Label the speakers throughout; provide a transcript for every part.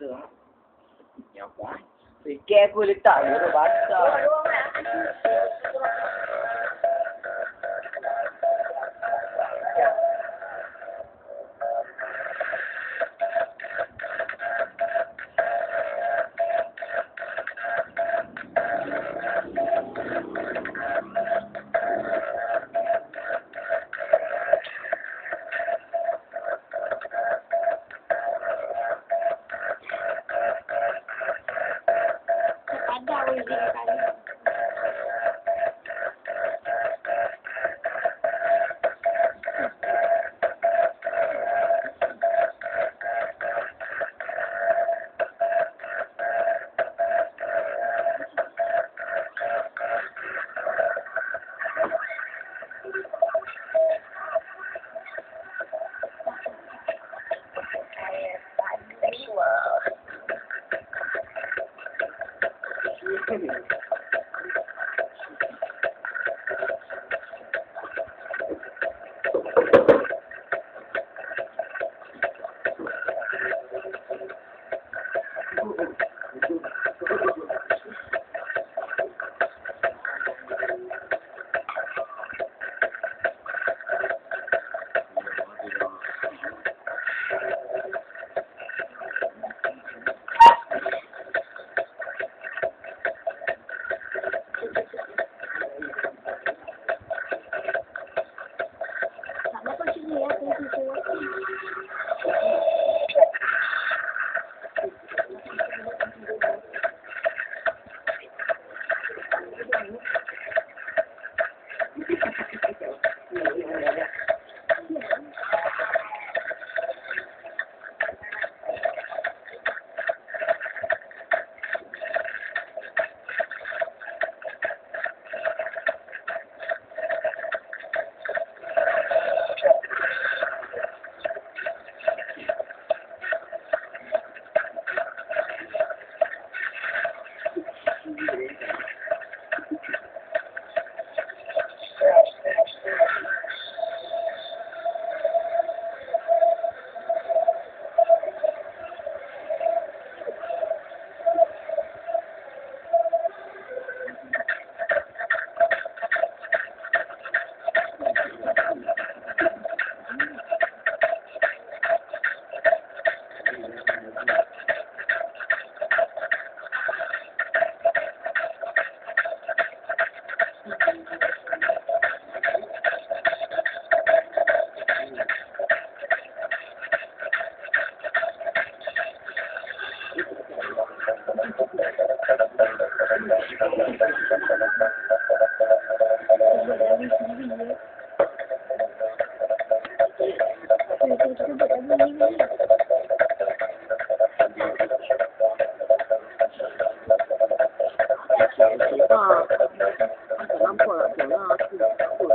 Speaker 1: sướng nhiều quá thì ke cô lịch tạo
Speaker 2: cái cái cái
Speaker 3: Ah, lampu, lampu, lampu.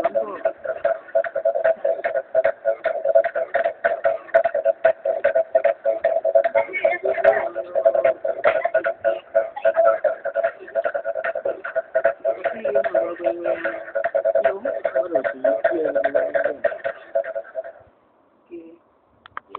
Speaker 3: Hallelujah.